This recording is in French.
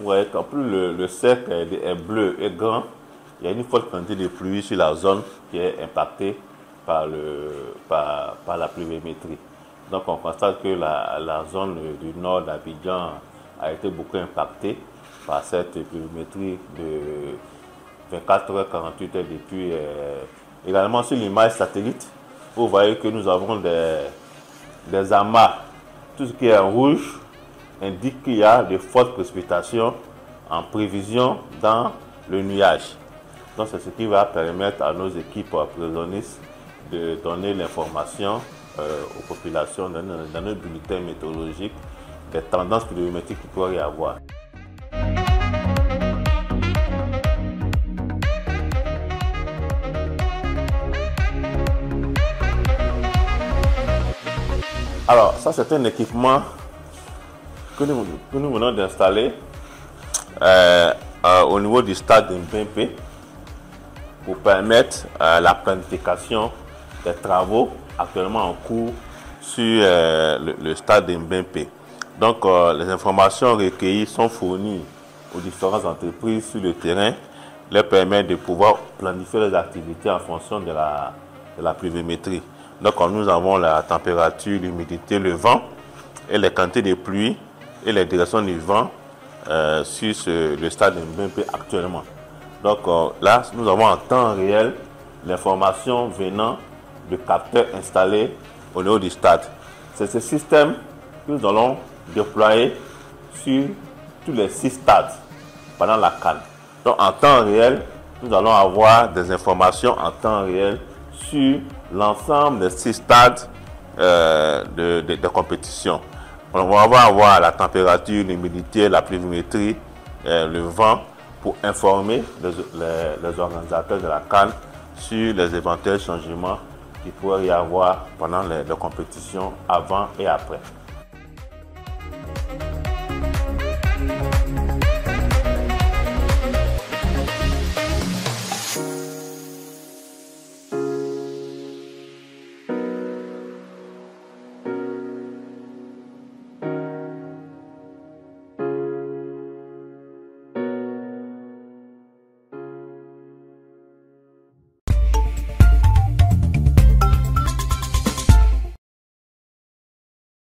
Ouais, en plus le, cercle est bleu et grand, il y a une forte quantité de pluie sur la zone qui est impactée par, le, par, la pluviométrie. Donc on constate que la, la zone du nord d'Abidjan a été beaucoup impactée par cette pluviométrie de 24h48 heures depuis. Euh, également sur l'image satellite, vous voyez que nous avons des, des amas tout ce qui est rouge indique qu'il y a de fortes précipitations en prévision dans le nuage. Donc c'est ce qui va permettre à nos équipes prisonnistes de donner l'information euh, aux populations dans, dans nos bulletins météorologiques des tendances pluviométriques qu'il pourrait y avoir. Alors, ça, c'est un équipement que nous, venons d'installer euh, euh, au niveau du stade de pour permettre euh, la planification des travaux actuellement en cours sur le, stade de Donc, les informations recueillies sont fournies aux différentes entreprises sur le terrain, leur permettent de pouvoir planifier les activités en fonction de la, de la. Donc nous avons la température, l'humidité, le vent et les quantités de pluie et les directions du vent euh, sur le stade de actuellement. Donc euh, là, nous avons en temps réel l'information venant de capteurs installés au niveau du stade. C'est ce système que nous allons déployer sur tous les six stades pendant la canne. Donc en temps réel, nous allons avoir des informations en temps réel sur l'ensemble des six stades euh, de, compétition. On va avoir la température, l'humidité, la pluviométrie, euh, le vent pour informer les, organisateurs de la Cannes sur les éventuels changements qu'il pourrait y avoir pendant les compétitions avant et après.